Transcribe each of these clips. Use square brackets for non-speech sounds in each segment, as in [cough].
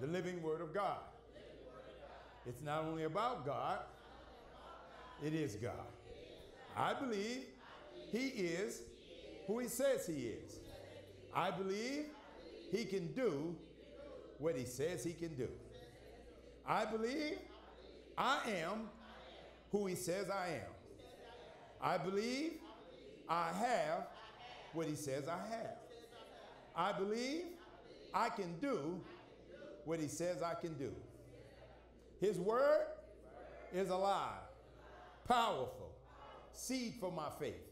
the living Word of God. It's not only about God, it is God. I believe He is who He says He is. I believe He can do what He says He can do. I believe I am who He says I am. I believe I have what He says I have. I believe I can do what He says I can do. His word is alive, powerful, seed for my faith,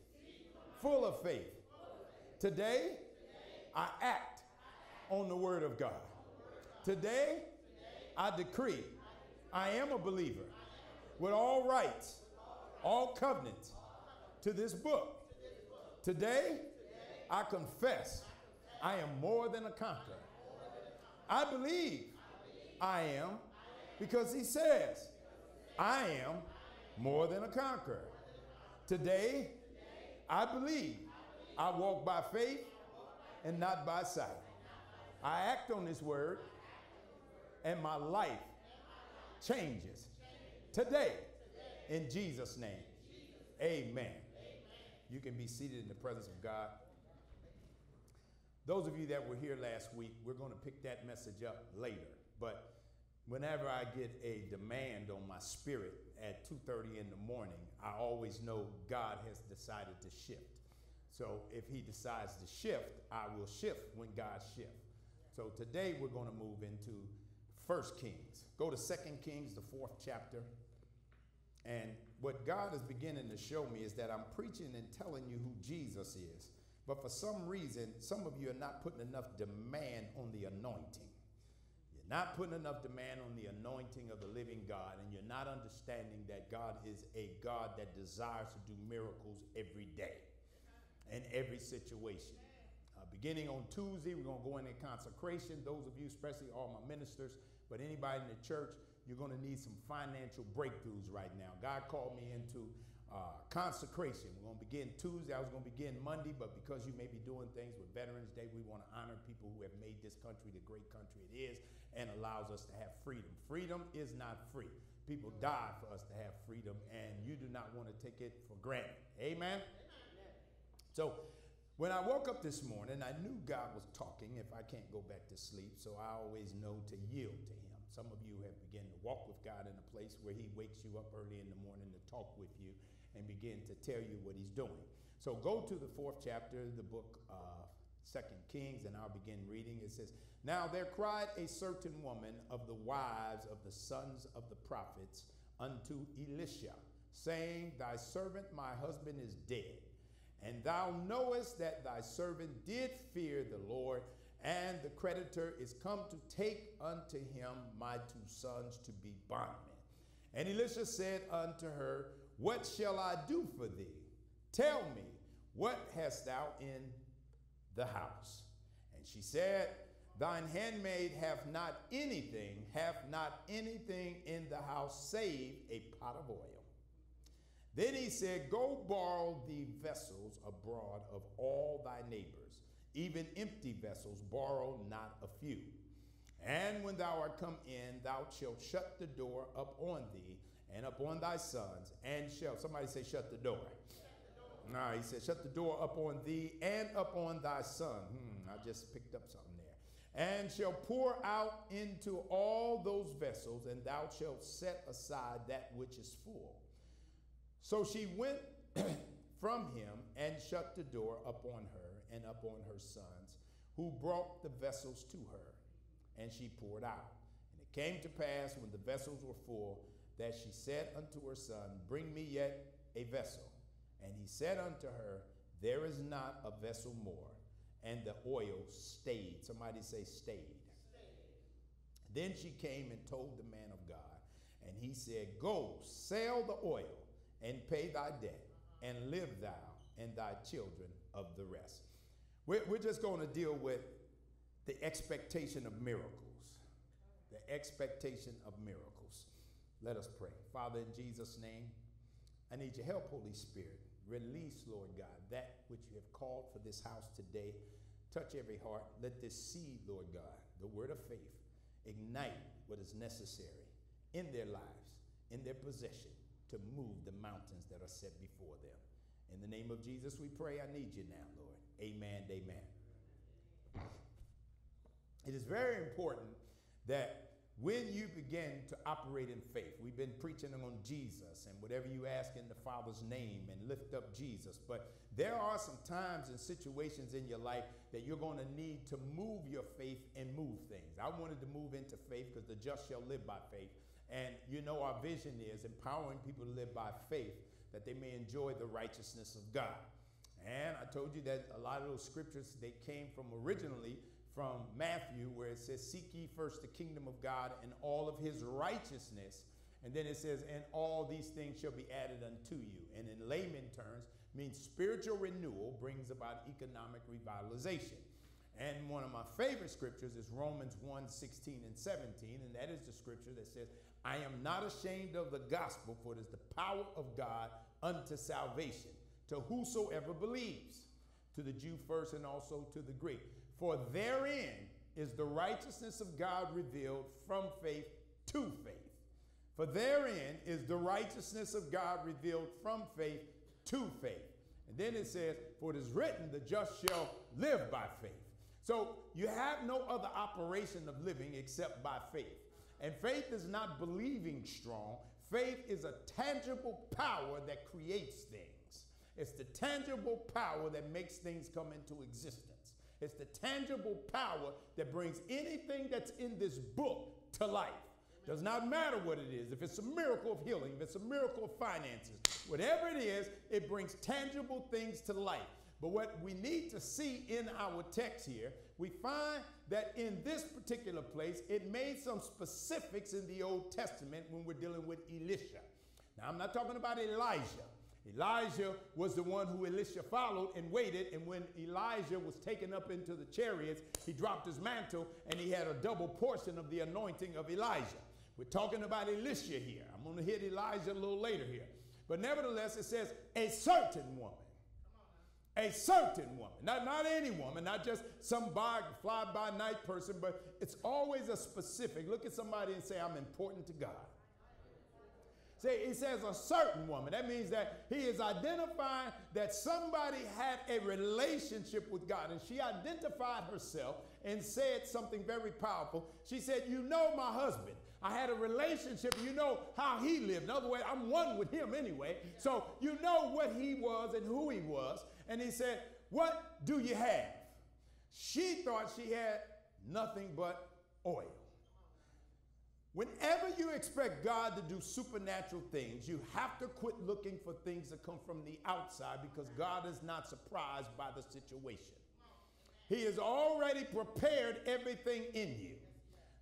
full of faith. Today, I act on the word of God. Today, I decree I am a believer with all rights, all covenants to this book. Today, I confess I am more than a conqueror. I believe I am because he says, I am more than a conqueror. Today, I believe I walk by faith and not by sight. I act on this word, and my life changes today in Jesus' name. Amen. You can be seated in the presence of God. Those of you that were here last week, we're going to pick that message up later. But whenever I get a demand on my spirit at 2:30 in the morning, I always know God has decided to shift. So if he decides to shift, I will shift when God shifts. So today we're going to move into First Kings. Go to Second Kings, the fourth chapter. And what God is beginning to show me is that I'm preaching and telling you who Jesus is. But for some reason, some of you are not putting enough demand on the anointing. You're not putting enough demand on the anointing of the living God, and you're not understanding that God is a God that desires to do miracles every day and every situation. Uh, beginning on Tuesday, we're going to go into consecration. Those of you, especially all my ministers, but anybody in the church, you're going to need some financial breakthroughs right now. God called me into uh, consecration. We're going to begin Tuesday. I was going to begin Monday, but because you may be doing things with Veterans Day, we want to honor people who have made this country the great country it is and allows us to have freedom. Freedom is not free. People die for us to have freedom, and you do not want to take it for granted. Amen? So, when I woke up this morning, I knew God was talking if I can't go back to sleep, so I always know to yield to Him. Some of you have begun to walk with God in a place where He wakes you up early in the morning to talk with you and begin to tell you what He's doing. So go to the fourth chapter the book of Second Kings, and I'll begin reading. It says, Now there cried a certain woman of the wives of the sons of the prophets unto Elisha, saying, Thy servant, my husband, is dead. And thou knowest that thy servant did fear the Lord, and the creditor is come to take unto him my two sons to be bondmen. And Elisha said unto her, What shall I do for thee? Tell me, what hast thou in the house? And she said, Thine handmaid hath not anything, hath not anything in the house save a pot of oil. Then he said, Go borrow the vessels abroad of all thy neighbors, even empty vessels, borrow not a few. And when thou art come in, thou shalt shut the door up on thee and upon thy sons, and shall, somebody say, shut the door. Nah, he said, shut the door up on thee and upon thy son. Hmm, I just picked up something there. And shall pour out into all those vessels, and thou shalt set aside that which is full. So she went [clears throat] from him and shut the door upon her and upon her sons, who brought the vessels to her, and she poured out. And it came to pass when the vessels were full that she said unto her son, Bring me yet a vessel. And he said unto her, There is not a vessel more. And the oil stayed. Somebody say, stayed. stayed. Then she came and told the man of God, and he said, Go, sell the oil and pay thy debt, uh-huh. and live thou and thy children of the rest. We're, we're just going to deal with the expectation of miracles. The expectation of miracles. Let us pray. Father, in Jesus' name, I need your help, Holy Spirit. Release, Lord God, that which you have called for this house today touch every heart. Let this seed, Lord God, the word of faith, ignite what is necessary in their lives, in their possession, to move the mountains that are set before them. In the name of Jesus, we pray. I need you now, Lord. Amen. Amen. It is very important that when you begin to operate in faith, we've been preaching on Jesus and whatever you ask in the Father's name and lift up Jesus. But there are some times and situations in your life that you're going to need to move your faith and move things. I wanted to move into faith because the just shall live by faith. And you know, our vision is empowering people to live by faith that they may enjoy the righteousness of God. And I told you that a lot of those scriptures, they came from originally from Matthew, where it says, Seek ye first the kingdom of God and all of his righteousness. And then it says, And all these things shall be added unto you. And in layman terms, means spiritual renewal brings about economic revitalization. And one of my favorite scriptures is Romans 1 16 and 17. And that is the scripture that says, I am not ashamed of the gospel, for it is the power of God unto salvation to whosoever believes, to the Jew first and also to the Greek. For therein is the righteousness of God revealed from faith to faith. For therein is the righteousness of God revealed from faith to faith. And then it says, For it is written, the just shall live by faith. So you have no other operation of living except by faith. And faith is not believing strong, faith is a tangible power that creates things. It's the tangible power that makes things come into existence. It's the tangible power that brings anything that's in this book to life. Does not matter what it is. If it's a miracle of healing, if it's a miracle of finances, whatever it is, it brings tangible things to life. But what we need to see in our text here, we find that in this particular place, it made some specifics in the Old Testament when we're dealing with Elisha. Now, I'm not talking about Elijah. Elijah was the one who Elisha followed and waited. And when Elijah was taken up into the chariots, he dropped his mantle and he had a double portion of the anointing of Elijah. We're talking about Elisha here. I'm going to hit Elijah a little later here. But nevertheless, it says a certain woman. A certain woman, not, not any woman, not just some fly by night person, but it's always a specific. Look at somebody and say, I'm important to God. It says a certain woman. That means that he is identifying that somebody had a relationship with God. And she identified herself and said something very powerful. She said, You know my husband. I had a relationship. You know how he lived. In other words, I'm one with him anyway. So you know what he was and who he was. And he said, What do you have? She thought she had nothing but oil. Whenever you expect God to do supernatural things, you have to quit looking for things that come from the outside because God is not surprised by the situation. He has already prepared everything in you.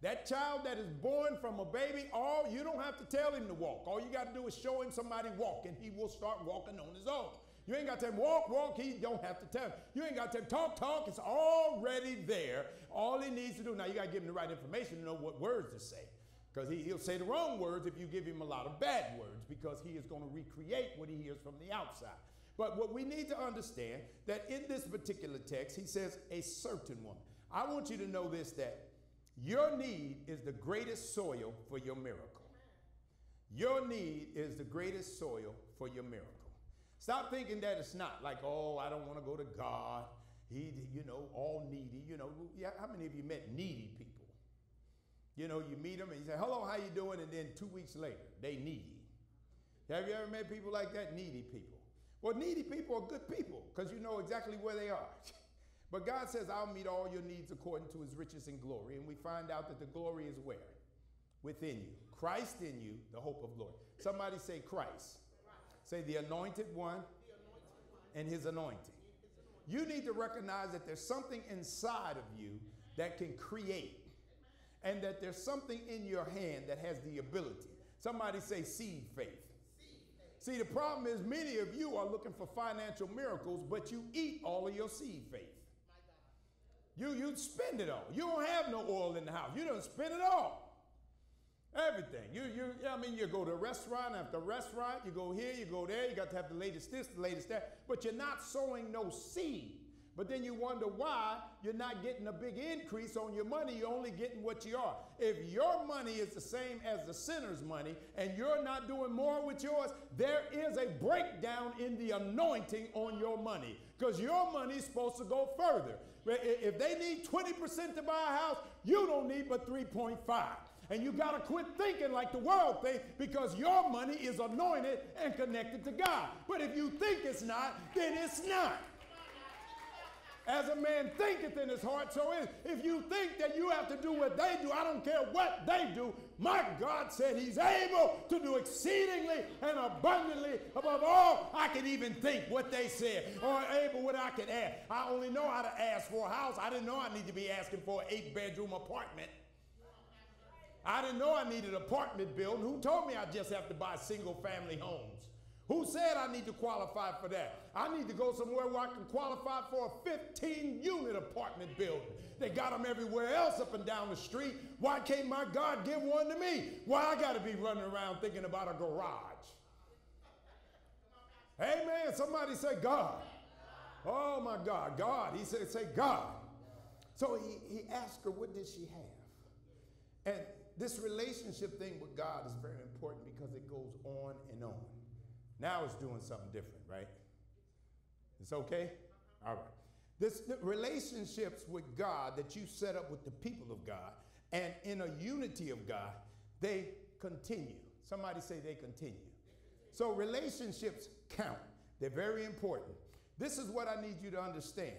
That child that is born from a baby, all you don't have to tell him to walk. All you got to do is show him somebody walk, and He will start walking on his own. You ain't got to tell him walk, walk. He don't have to tell him. You ain't got to tell him talk, talk. It's already there. All he needs to do now, you got to give him the right information to know what words to say. Because he, he'll say the wrong words if you give him a lot of bad words, because he is going to recreate what he hears from the outside. But what we need to understand that in this particular text, he says a certain woman. I want you to know this that your need is the greatest soil for your miracle. Your need is the greatest soil for your miracle. Stop thinking that it's not like, oh, I don't want to go to God. He, you know, all needy. You know, yeah, how many of you met needy people? You know, you meet them and you say, hello, how you doing? And then two weeks later, they needy. Have you ever met people like that? Needy people. Well, needy people are good people because you know exactly where they are. [laughs] but God says, I'll meet all your needs according to his riches and glory. And we find out that the glory is where? Within you. Christ in you, the hope of glory. Somebody say Christ. Christ. Say the anointed one, the anointed one and his anointing. his anointing. You need to recognize that there's something inside of you that can create and that there's something in your hand that has the ability. Somebody say seed faith. See, the problem is many of you are looking for financial miracles, but you eat all of your seed faith. You you spend it all. You don't have no oil in the house. You don't spend it all. Everything. You you I mean you go to restaurant after restaurant, you go here, you go there, you got to have the latest this, the latest that, but you're not sowing no seed. But then you wonder why you're not getting a big increase on your money. You're only getting what you are. If your money is the same as the sinner's money and you're not doing more with yours, there is a breakdown in the anointing on your money because your money is supposed to go further. If they need 20% to buy a house, you don't need but 3.5. And you got to quit thinking like the world thinks because your money is anointed and connected to God. But if you think it's not, then it's not. As a man thinketh in his heart, so is. If you think that you have to do what they do, I don't care what they do. My God said he's able to do exceedingly and abundantly above all I can even think what they said, or able what I can ask. I only know how to ask for a house. I didn't know I need to be asking for an eight bedroom apartment. I didn't know I needed an apartment building. Who told me I just have to buy single family homes? Who said I need to qualify for that? I need to go somewhere where I can qualify for a 15 unit apartment building. They got them everywhere else up and down the street. Why can't my God give one to me? Why I got to be running around thinking about a garage? Amen. Somebody say God. Oh my God, God. He said, say God. So he, he asked her, what did she have? And this relationship thing with God is very important because it goes on and on. Now it's doing something different, right? It's okay? All right. This relationships with God that you set up with the people of God and in a unity of God, they continue. Somebody say they continue. So relationships count. They're very important. This is what I need you to understand.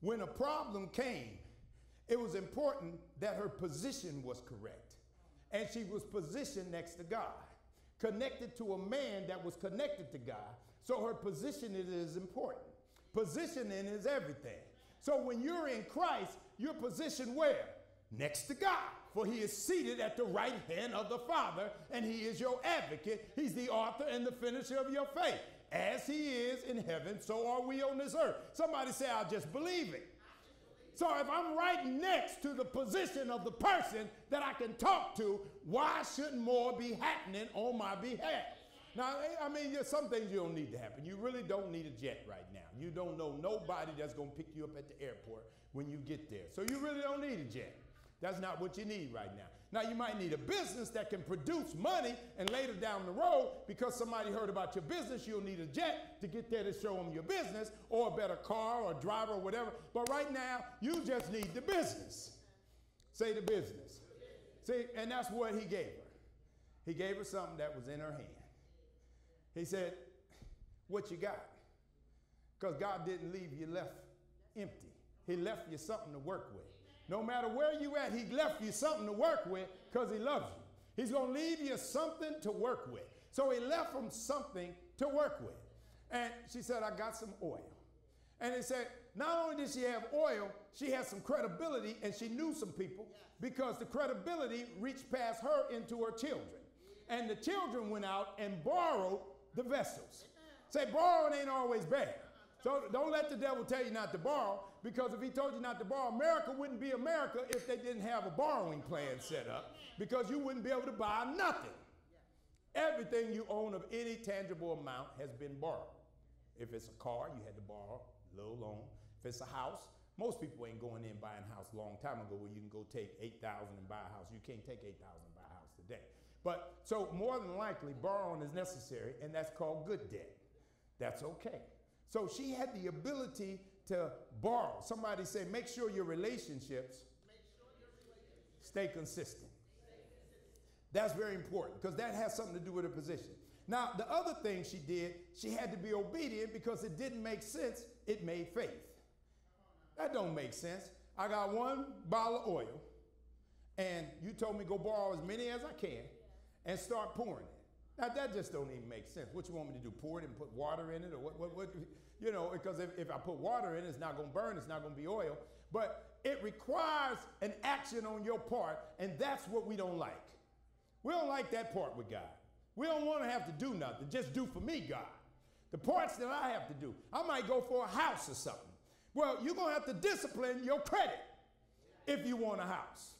When a problem came, it was important that her position was correct and she was positioned next to God, connected to a man that was connected to God. So her position is important. Positioning is everything. So when you're in Christ, you're positioned where? Next to God. For he is seated at the right hand of the Father, and he is your advocate. He's the author and the finisher of your faith. As he is in heaven, so are we on this earth. Somebody say, I'll just believe it. So if I'm right next to the position of the person that I can talk to, why shouldn't more be happening on my behalf? Now, eh, I mean, there's some things you don't need to happen. You really don't need a jet right now. You don't know nobody that's going to pick you up at the airport when you get there. So you really don't need a jet. That's not what you need right now. Now, you might need a business that can produce money, and later down the road, because somebody heard about your business, you'll need a jet to get there to show them your business, or a better car, or driver, or whatever. But right now, you just need the business. Say the business. See, and that's what he gave her. He gave her something that was in her hand. He said, What you got? Because God didn't leave you left empty, He left you something to work with. No matter where you at, he left you something to work with because he loves you. He's going to leave you something to work with. So he left him something to work with. And she said, I got some oil. And he said, not only did she have oil, she had some credibility and she knew some people because the credibility reached past her into her children. And the children went out and borrowed the vessels. Say, borrowing ain't always bad. So don't let the devil tell you not to borrow, because if he told you not to borrow, America wouldn't be America if they didn't have a borrowing plan set up, because you wouldn't be able to buy nothing. Everything you own of any tangible amount has been borrowed. If it's a car, you had to borrow a little loan. If it's a house, most people ain't going in buying a house a long time ago where you can go take 8,000 and buy a house. You can't take 8,000 and buy a house today. But so more than likely, borrowing is necessary, and that's called good debt. That's okay. So she had the ability to borrow. Somebody say, make sure your relationships, sure your relationships stay, consistent. That's very important because that has something to do with her position. Now, the other thing she did, she had to be obedient because it didn't make sense. It made faith. That don't make sense. I got one bottle of oil, and you told me go borrow as many as I can and start pouring. Now that just don't even make sense. What you want me to do? Pour it and put water in it, or what? What? what you know, because if, if I put water in it, it's not going to burn. It's not going to be oil. But it requires an action on your part, and that's what we don't like. We don't like that part with God. We don't want to have to do nothing. Just do for me, God. The parts that I have to do, I might go for a house or something. Well, you're going to have to discipline your credit if you want a house.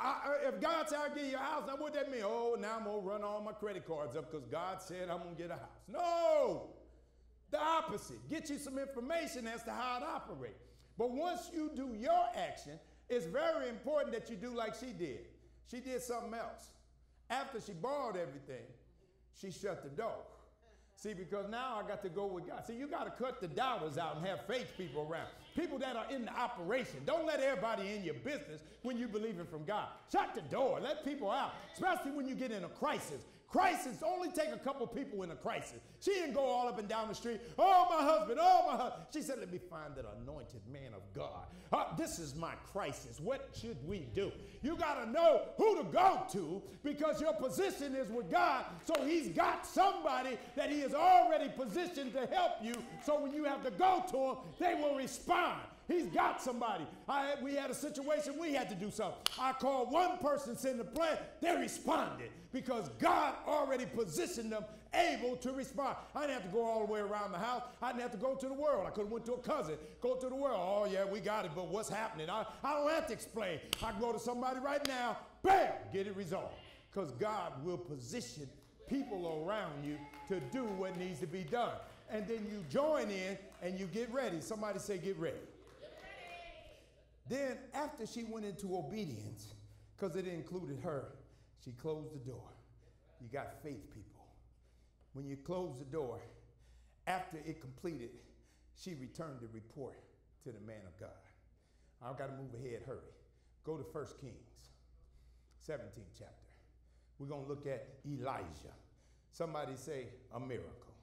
I, if God said I'll give you a house, now what that mean? Oh, now I'm going to run all my credit cards up because God said I'm going to get a house. No. The opposite. Get you some information as to how it operates. But once you do your action, it's very important that you do like she did. She did something else. After she borrowed everything, she shut the door. See, because now I got to go with God. See, you got to cut the doubters out and have faith people around. People that are in the operation. Don't let everybody in your business when you believe in from God. Shut the door. Let people out, especially when you get in a crisis. Crisis only take a couple people in a crisis. She didn't go all up and down the street. Oh, my husband. Oh, my husband. She said, Let me find that anointed man of God. Uh, this is my crisis. What should we do? You got to know who to go to because your position is with God. So He's got somebody that He has already positioned to help you. So when you have to go to Him, they will respond. He's got somebody. I, we had a situation, we had to do something. I called one person, sent the plan, they responded because God already positioned them able to respond. I didn't have to go all the way around the house. I didn't have to go to the world. I could have went to a cousin, go to the world. Oh, yeah, we got it, but what's happening? I, I don't have to explain. I can go to somebody right now, bam, get it resolved. Because God will position people around you to do what needs to be done. And then you join in and you get ready. Somebody say, get ready. Then, after she went into obedience, because it included her, she closed the door. You got faith, people. When you close the door, after it completed, she returned the report to the man of God. I've got to move ahead, hurry. Go to 1 Kings, 17th chapter. We're going to look at Elijah. Somebody say a miracle.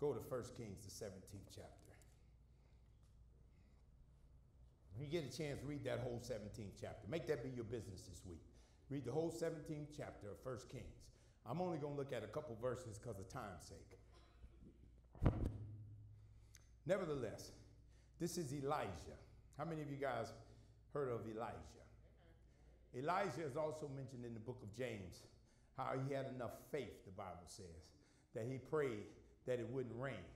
Go to 1 Kings, the 17th chapter. When you get a chance, read that whole 17th chapter. Make that be your business this week. Read the whole 17th chapter of 1 Kings. I'm only going to look at a couple verses because of time's sake. Nevertheless, this is Elijah. How many of you guys heard of Elijah? Elijah is also mentioned in the book of James, how he had enough faith, the Bible says, that he prayed that it wouldn't rain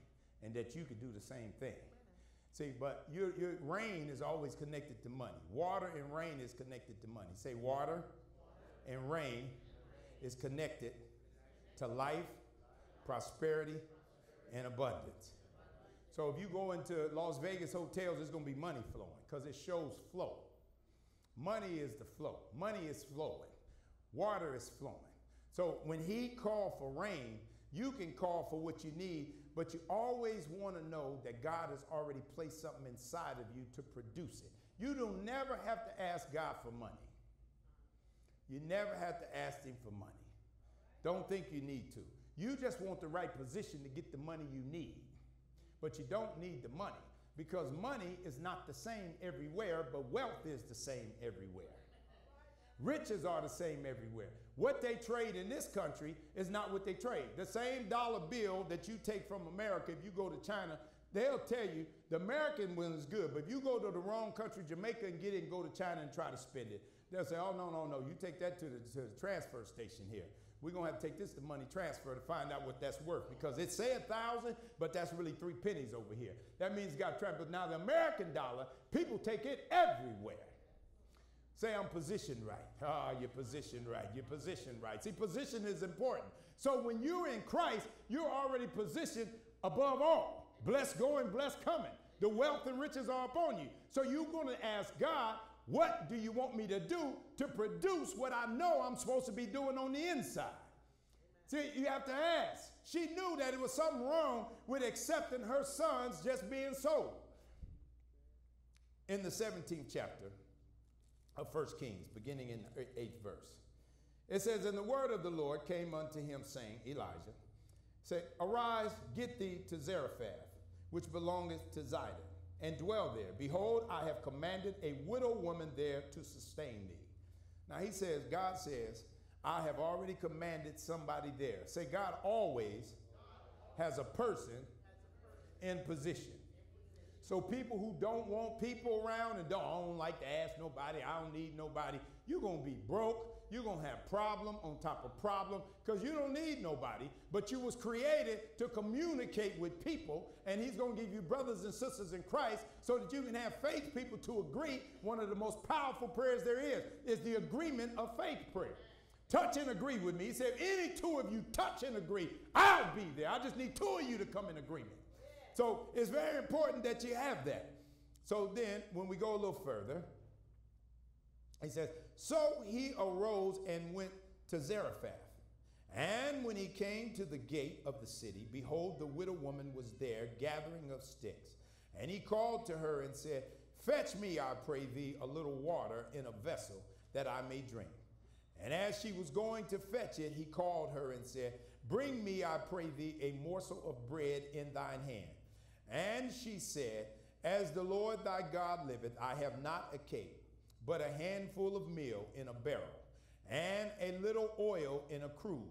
and that you could do the same thing. See, but your, your rain is always connected to money. Water and rain is connected to money. Say water, water. and rain is connected to life, prosperity, and abundance. So if you go into Las Vegas hotels, there's going to be money flowing because it shows flow. Money is the flow. Money is flowing. Water is flowing. So when he called for rain, you can call for what you need, but you always want to know that God has already placed something inside of you to produce it. You don't never have to ask God for money. You never have to ask him for money. Don't think you need to. You just want the right position to get the money you need. But you don't need the money because money is not the same everywhere, but wealth is the same everywhere. Riches are the same everywhere. What they trade in this country is not what they trade. The same dollar bill that you take from America, if you go to China, they'll tell you the American one is good, but if you go to the wrong country, Jamaica, and get it and go to China and try to spend it, they'll say, oh, no, no, no, you take that to the, to the transfer station here. We're going to have to take this to money transfer to find out what that's worth because it say a thousand, but that's really three pennies over here. That means got transferred. Now, the American dollar, people take it everywhere. Say, I'm positioned right. Ah, you're positioned right. You're positioned right. See, position is important. So when you're in Christ, you're already positioned above all. Blessed going, blessed coming. The wealth and riches are upon you. So you're going to ask God, what do you want me to do to produce what I know I'm supposed to be doing on the inside? See, you have to ask. She knew that it was something wrong with accepting her sons just being sold. In the 17th chapter, of First Kings, beginning in the eighth verse. It says, And the word of the Lord came unto him, saying, Elijah, say, Arise, get thee to Zarephath, which belongeth to Zidon, and dwell there. Behold, I have commanded a widow woman there to sustain thee. Now he says, God says, I have already commanded somebody there. Say, God always has a person in position. So people who don't want people around and don't, don't like to ask nobody, I don't need nobody, you're going to be broke. You're going to have problem on top of problem because you don't need nobody, but you was created to communicate with people and he's going to give you brothers and sisters in Christ so that you can have faith people to agree. One of the most powerful prayers there is is the agreement of faith prayer. Touch and agree with me. He said, if any two of you touch and agree, I'll be there. I just need two of you to come in agreement. So it's very important that you have that. So then, when we go a little further, he says, So he arose and went to Zarephath. And when he came to the gate of the city, behold, the widow woman was there gathering of sticks. And he called to her and said, Fetch me, I pray thee, a little water in a vessel that I may drink. And as she was going to fetch it, he called her and said, Bring me, I pray thee, a morsel of bread in thine hand. And she said, As the Lord thy God liveth, I have not a cake, but a handful of meal in a barrel, and a little oil in a cruse.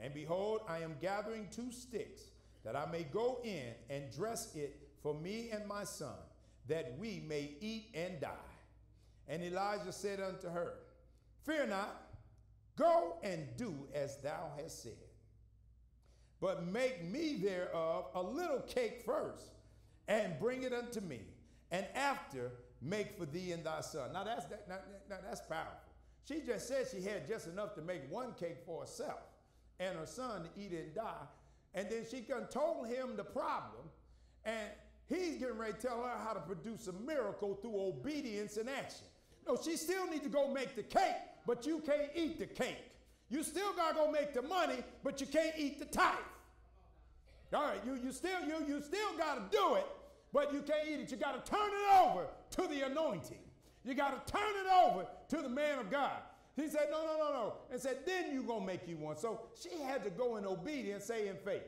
And behold, I am gathering two sticks, that I may go in and dress it for me and my son, that we may eat and die. And Elijah said unto her, Fear not, go and do as thou hast said. But make me thereof a little cake first, and bring it unto me, and after make for thee and thy son. Now that's that, now, now that's powerful. She just said she had just enough to make one cake for herself and her son to eat and die. And then she told him the problem, and he's getting ready to tell her how to produce a miracle through obedience and action. No, she still needs to go make the cake, but you can't eat the cake. You still gotta go make the money, but you can't eat the tithe. All right, you, you still you you still gotta do it, but you can't eat it. You gotta turn it over to the anointing. You gotta turn it over to the man of God. He said, No, no, no, no. And said, Then you gonna make you one. So she had to go in obedience, say in faith.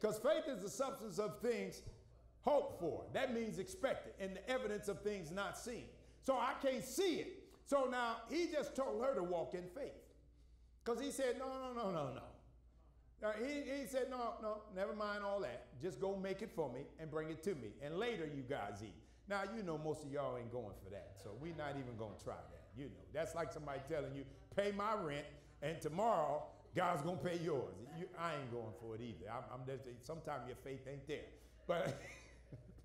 Because faith is the substance of things hoped for. That means expected, and the evidence of things not seen. So I can't see it. So now he just told her to walk in faith. Because he said, no, no, no, no, no. Now, he, he said, no, no, never mind all that. Just go make it for me and bring it to me. And later you guys eat. Now, you know most of y'all ain't going for that. So we're not even going to try that. You know, that's like somebody telling you, pay my rent, and tomorrow God's going to pay yours. You, I ain't going for it either. I'm, I'm just, sometimes your faith ain't there. But,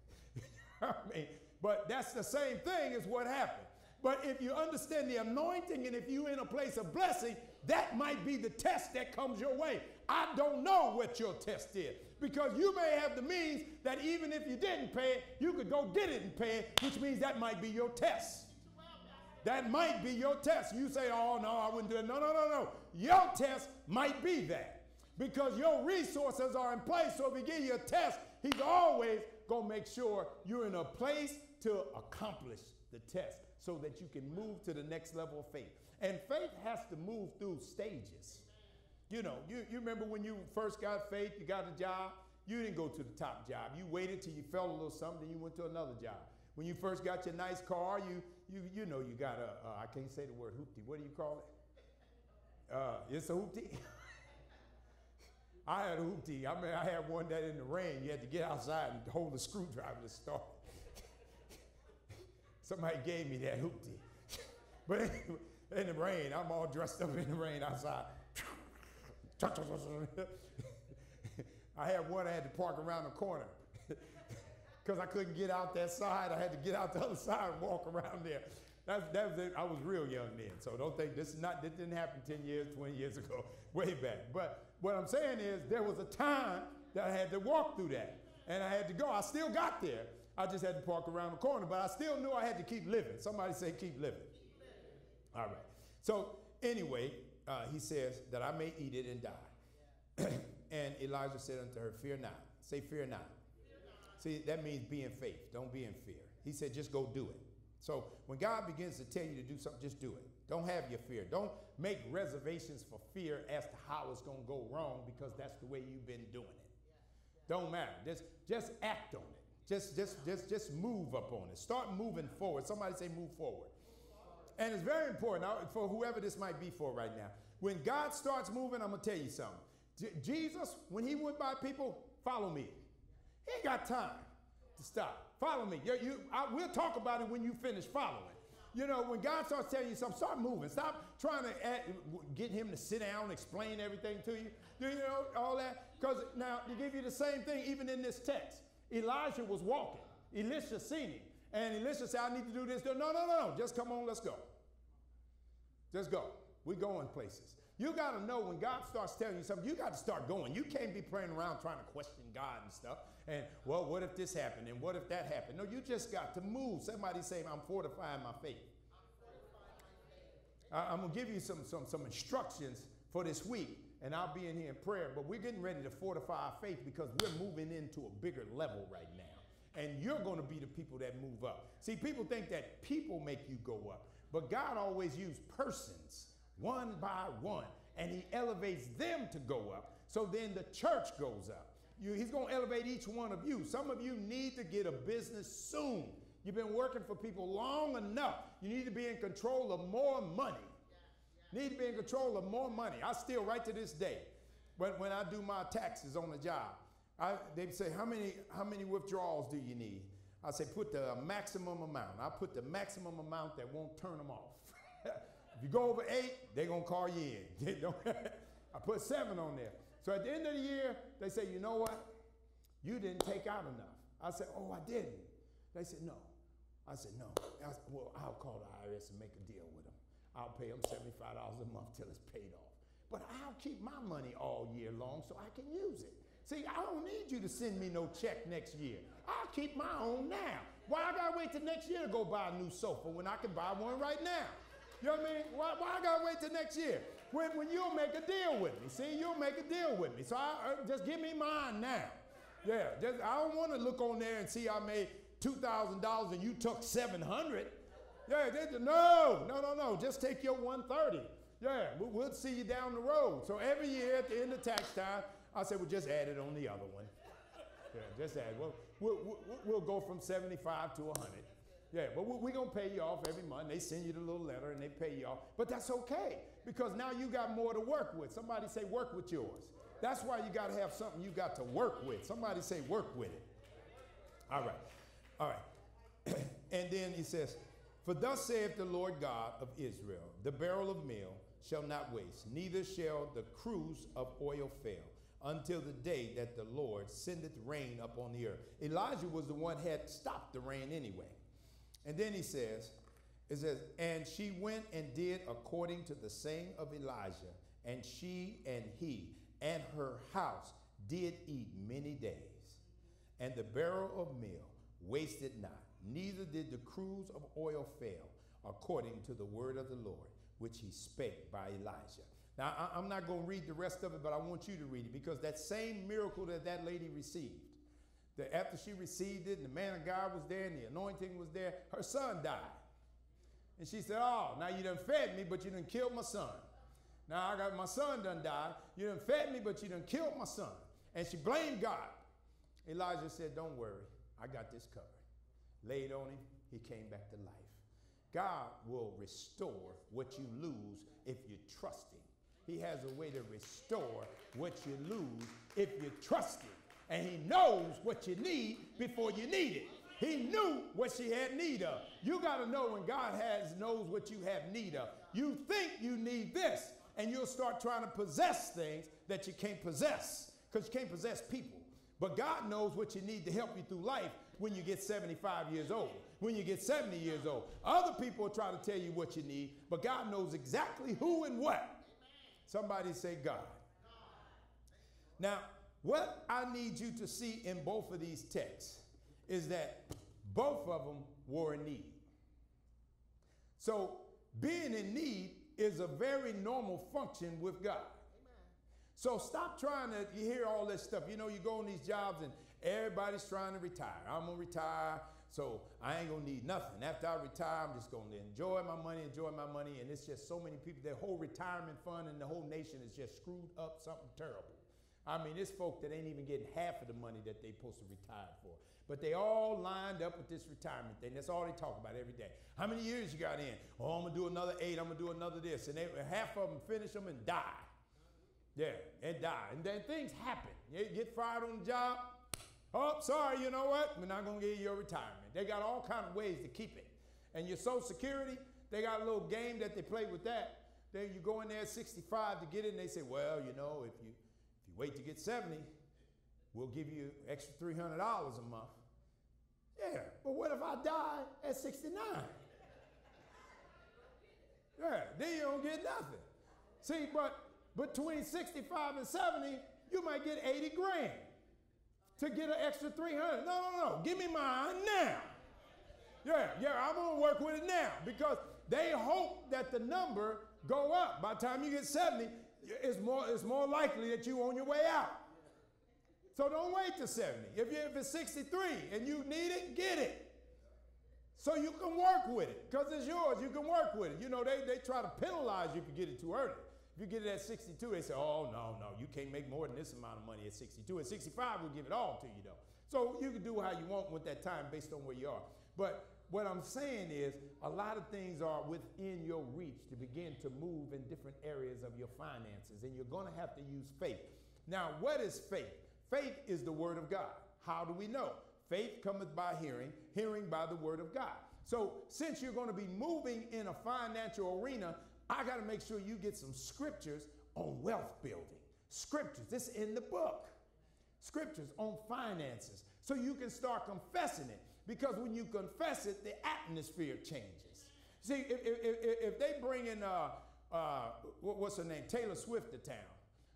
[laughs] I mean, but that's the same thing as what happened. But if you understand the anointing and if you're in a place of blessing, that might be the test that comes your way. I don't know what your test is because you may have the means that even if you didn't pay it, you could go get it and pay it, which means that might be your test. That might be your test. You say, oh, no, I wouldn't do it. No, no, no, no. Your test might be that because your resources are in place. So if he gives you a test, he's always going to make sure you're in a place to accomplish the test so that you can move to the next level of faith. And faith has to move through stages. You know, you, you remember when you first got faith, you got a job, you didn't go to the top job. You waited till you felt a little something, then you went to another job. When you first got your nice car, you you you know you got a uh, I can't say the word hoopty. What do you call it? Uh, it's a hoopty. [laughs] I had a hoopty. I mean, I had one that in the rain, you had to get outside and hold the screwdriver to start. [laughs] Somebody gave me that hoopty. [laughs] but anyway, in the rain, I'm all dressed up in the rain outside. I had one I had to park around the corner [laughs] because I couldn't get out that side. I had to get out the other side and walk around there. That, that was it. I was real young then, so don't think this is not. This didn't happen 10 years, 20 years ago, [laughs] way back. But what I'm saying is, there was a time that I had to walk through that, and I had to go. I still got there, I just had to park around the corner, but I still knew I had to keep living. Somebody say, keep living. All right. So, anyway, uh, he says that I may eat it and die. [clears throat] and Elijah said unto her, Fear not. Say, Fear not. Fear not. See, that means be in faith. Don't be in fear. He said, Just go do it. So, when God begins to tell you to do something, just do it. Don't have your fear. Don't make reservations for fear as to how it's going to go wrong because that's the way you've been doing it. Don't matter. Just, just act on it. Just, just, just, just move up on it. Start moving forward. Somebody say move forward. And it's very important for whoever this might be for right now. When God starts moving, I'm gonna tell you something. J- Jesus, when he went by people, follow me. He ain't got time to stop. Follow me. You, you, I, we'll talk about it when you finish following. You know, when God starts telling you something, start moving. Stop trying to add, get him to sit down, and explain everything to you. You know all that? Because now, to give you the same thing, even in this text. Elijah was walking. Elisha seen him. And Elisha said, I need to do this. No, no, no, no. Just come on, let's go. Just go. We're going places. You got to know when God starts telling you something, you got to start going. You can't be praying around trying to question God and stuff. And, well, what if this happened? And what if that happened? No, you just got to move. Somebody say, I'm fortifying my faith. I'm going to give you some, some, some instructions for this week, and I'll be in here in prayer. But we're getting ready to fortify our faith because we're moving into a bigger level right now. And you're going to be the people that move up. See, people think that people make you go up, but God always used persons one by one, and He elevates them to go up. So then the church goes up. You, he's going to elevate each one of you. Some of you need to get a business soon. You've been working for people long enough. You need to be in control of more money. Need to be in control of more money. I still, right to this day, when, when I do my taxes on the job, I, they say, how many, how many withdrawals do you need? I say, put the maximum amount. I put the maximum amount that won't turn them off. [laughs] if you go over eight, they're going to call you in. [laughs] [laughs] I put seven on there. So at the end of the year, they say, you know what? You didn't take out enough. I said, oh, I didn't. They said, no. I said, no. I said, well, I'll call the IRS and make a deal with them. I'll pay them $75 a month till it's paid off. But I'll keep my money all year long so I can use it. See, I don't need you to send me no check next year. I'll keep my own now. Why I gotta wait till next year to go buy a new sofa when I can buy one right now? You know what I mean? Why, why I gotta wait till next year? When, when you'll make a deal with me. See, you'll make a deal with me. So I, uh, just give me mine now. Yeah, just, I don't want to look on there and see I made $2,000 and you took 700 Yeah, no, no, no, no. Just take your 130 Yeah, we'll see you down the road. So every year at the end of tax time, I said, well, just add it on the other one. Yeah, just add. Well, we'll, we'll, we'll go from 75 to 100. Yeah, but we're going to pay you off every month. They send you the little letter and they pay you off. But that's okay because now you got more to work with. Somebody say, work with yours. That's why you got to have something you got to work with. Somebody say, work with it. All right. All right. [clears throat] and then he says, For thus saith the Lord God of Israel, the barrel of meal shall not waste, neither shall the cruse of oil fail until the day that the Lord sendeth rain upon the earth. Elijah was the one had stopped the rain anyway. And then he says, it says, and she went and did according to the saying of Elijah, and she and he and her house did eat many days. And the barrel of meal wasted not, neither did the cruse of oil fail, according to the word of the Lord, which he spake by Elijah. Now, I, am not going to read the rest of it, but I want you to read it because that same miracle that that lady received, that after she received it and the man of God was there and the anointing was there, her son died. And she said, Oh, now you done fed me, but you done killed my son. Now I got my son done died. You done fed me, but you done killed my son. And she blamed God. Elijah said, Don't worry, I got this covered. Laid on him, he came back to life. God will restore what you lose if you trust him. He has a way to restore what you lose if you trust him and he knows what you need before you need it. He knew what she had need of. You got to know when God has knows what you have need of. You think you need this, and you'll start trying to possess things that you can't possess because you can't possess people. But God knows what you need to help you through life when you get 75 years old, when you get 70 years old. Other people try to tell you what you need, but God knows exactly who and what. Somebody say God. Now, what I need you to see in both of these texts is that both of them were in need. So, being in need is a very normal function with God. So stop trying to you hear all this stuff. You know, you go on these jobs and everybody's trying to retire. I'm gonna retire, so I ain't gonna need nothing. After I retire, I'm just gonna enjoy my money, enjoy my money. And it's just so many people, their whole retirement fund and the whole nation is just screwed up something terrible. I mean, it's folk that ain't even getting half of the money that they supposed to retire for. But they all lined up with this retirement thing. That's all they talk about every day. How many years you got in? Oh, I'm gonna do another eight. I'm gonna do another this, and they, half of them finish them and die. Yeah, and die. And then things happen. You get fired on the job. Oh, sorry. You know what? We're not gonna give you your retirement. They got all kind of ways to keep it. And your Social Security, they got a little game that they play with that. Then you go in there at 65 to get it, and they say, well, you know, if you if you wait to get 70, we'll give you extra $300 a month. Yeah, but what if I die at 69? Yeah, then you don't get nothing. See, but between 65 and 70, you might get 80 grand to get an extra 300. No, no, no. Give me mine now. Yeah, yeah, I'm gonna work with it now because they hope that the number go up. By the time you get 70, it's more, it's more likely that you on your way out. So don't wait to 70. If, you, if it's 63 and you need it, get it. So you can work with it because it's yours. You can work with it. You know, they, they try to penalize you if you get it too early. If you get it at 62, they say, oh, no, no, you can't make more than this amount of money at 62. At 65, we'll give it all to you, though. So you can do how you want with that time based on where you are. But what I'm saying is, a lot of things are within your reach to begin to move in different areas of your finances, and you're going to have to use faith. Now, what is faith? Faith is the word of God. How do we know? Faith cometh by hearing, hearing by the word of God. So, since you're going to be moving in a financial arena, I got to make sure you get some scriptures on wealth building. Scriptures, this in the book. Scriptures on finances. So you can start confessing it. Because when you confess it, the atmosphere changes. See, if, if, if they bring in, uh, uh, what's her name, Taylor Swift to town,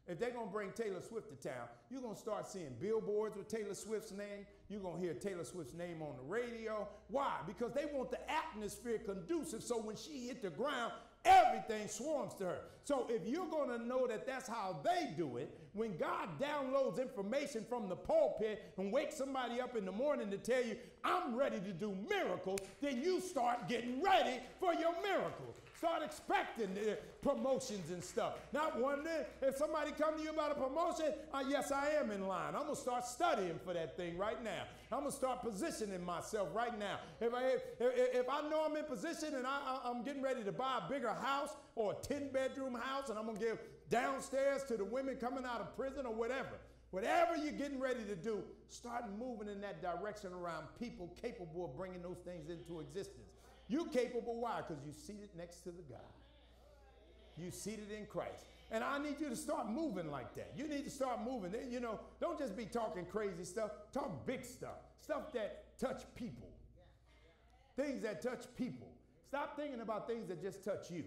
if they're to bring Taylor Swift to town, you're to start seeing billboards with Taylor Swift's name. You're to hear Taylor Swift's name on the radio. Why? Because they want the atmosphere conducive so when she hit the ground, everything swarms to her. So if you're going to know that that's how they do it, when God downloads information from the pulpit and wakes somebody up in the morning to tell you, I'm ready to do miracles, then you start getting ready for your miracle. Start expecting the promotions and stuff. Not wondering if somebody come to you about a promotion, uh, yes, I am in line. I'm going to start studying for that thing right now. I'm going to start positioning myself right now. If I, if, if I know I'm in position and I, I'm getting ready to buy a bigger house or a 10 bedroom house and I'm going to give downstairs to the women coming out of prison or whatever, Whatever you're getting ready to do, start moving in that direction around people capable of bringing those things into existence. You're capable. Why? Because you're seated next to the God. You're seated in Christ. And I need you to start moving like that. You need to start moving. You know, don't just be talking crazy stuff. Talk big stuff. Stuff that touch people. Things that touch people. Stop thinking about things that just touch you.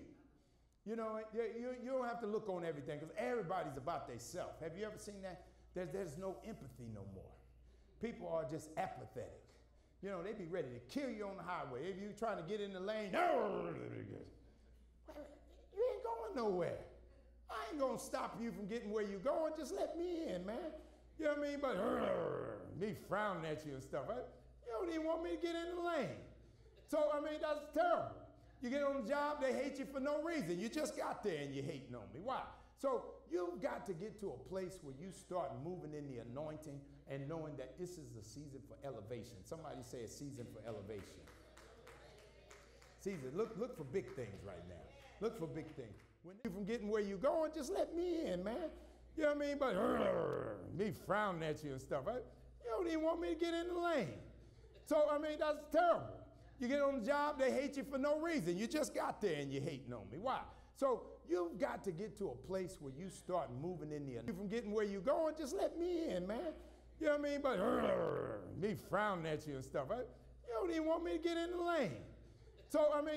You know, you, you, you don't have to look on everything because everybody's about themselves. Have you ever seen that? There's, there's no empathy no more. People are just apathetic. You know, they be ready to kill you on the highway. If you trying to get in the lane, [laughs] you ain't going nowhere. I ain't gonna stop you from getting where you're going. Just let me in, man. You know what I mean? But [laughs] me frowning at you and stuff. You don't even want me to get in the lane. So I mean, that's terrible. You get on the job, they hate you for no reason. You just got there and you're hating on me. Why? So you've got to get to a place where you start moving in the anointing and knowing that this is the season for elevation. Somebody say a season for elevation. Season. Look, look for big things right now. Look for big things. When you from getting where you're going, just let me in, man. You know what I mean? But [clears throat] me frowning at you and stuff. Right? You don't even want me to get in the lane. So I mean, that's terrible. You get on the job, they hate you for no reason. You just got there and you're hating on me. Why? So you've got to get to a place where you start moving in the from getting where you're going, just let me in, man. You know what I mean? But [laughs] me frowning at you and stuff. You don't even want me to get in the lane. So, I mean,